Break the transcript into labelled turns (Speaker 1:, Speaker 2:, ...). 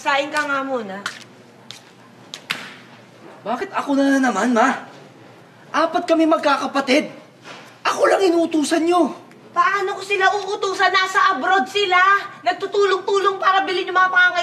Speaker 1: Magsaing ka nga muna.
Speaker 2: Bakit ako na naman, ma? Apat kami magkakapatid. Ako lang inuutusan nyo.
Speaker 1: Paano ko sila uutusan? Nasa abroad sila. Nagtutulong-tulong para bilhin yung mga pangangailangan.